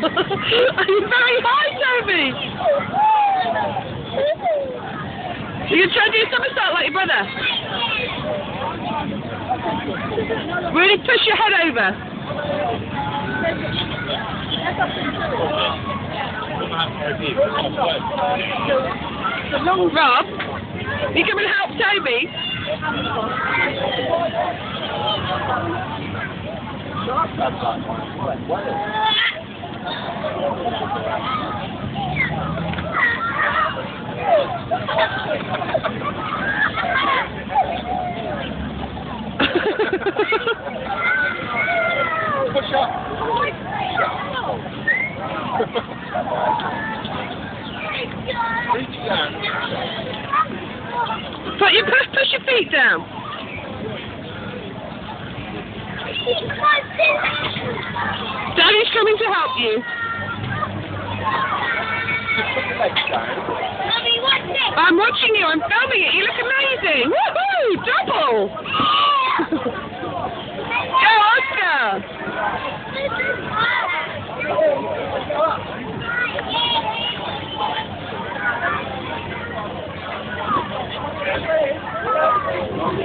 Are you very high, Toby? Are you gonna to do a somersault like your brother? Really push your head over. Rob, you come and help Toby? Push up. Reach down. Put your push, push your feet down. Daddy's coming to help you. Just put your. I'm watching you. I'm filming Really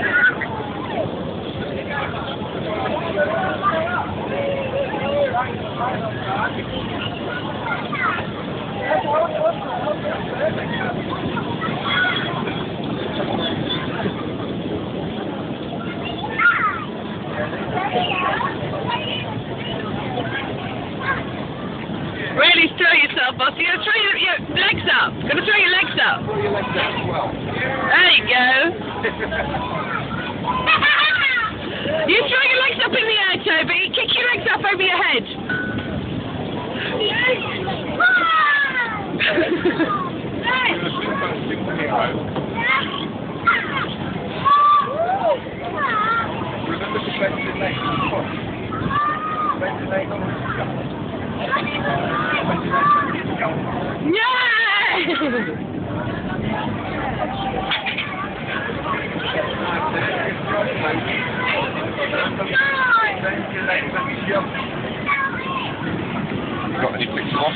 throw yourself, boss. You gotta throw your, your legs up. Gotta throw your legs up. Throw your legs down as well. There you throw your legs up in the air, Toby. Kick your legs up over your head. Remember to your legs and. Bend your legs and go. Bend your Ich bin